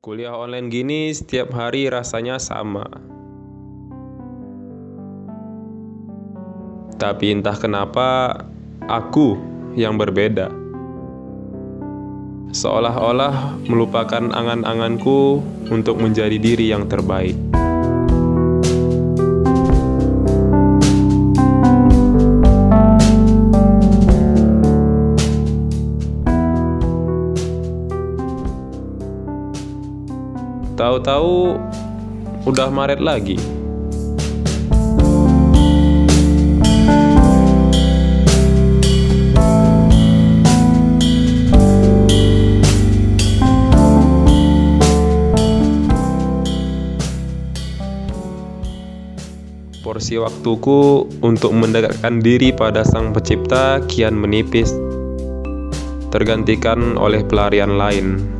Kuliah online gini setiap hari rasanya sama. Tapi entah kenapa aku yang berbeda. Seolah-olah melupakan angan-anganku untuk menjadi diri yang terbaik. Tahu-tahu udah Maret lagi. Porsi waktuku untuk mendekatkan diri pada Sang Pencipta kian menipis, tergantikan oleh pelarian lain.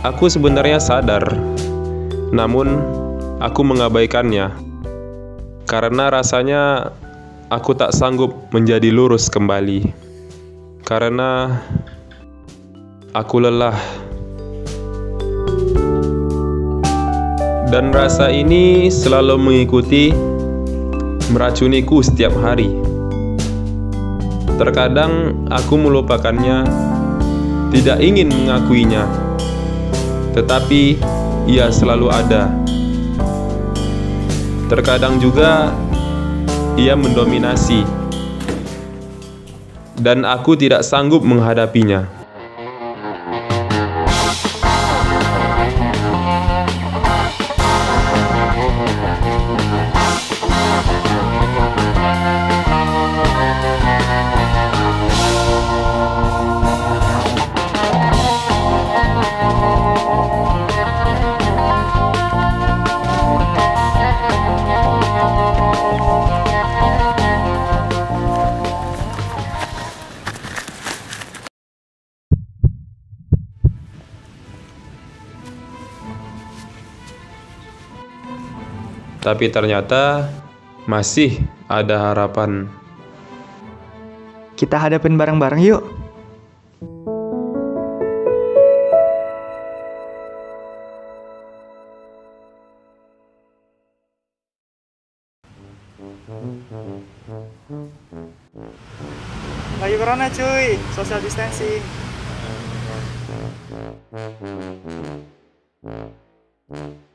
Aku sebenarnya sadar, namun aku mengabaikannya karena rasanya aku tak sanggup menjadi lurus kembali. Karena aku lelah, dan rasa ini selalu mengikuti, meracuniku setiap hari. Terkadang aku melupakannya, tidak ingin mengakuinya tetapi ia selalu ada. Terkadang juga ia mendominasi, dan aku tidak sanggup menghadapinya. Tapi ternyata masih ada harapan. Kita hadapin bareng-bareng yuk. Lagi corona cuy, social distancing. You.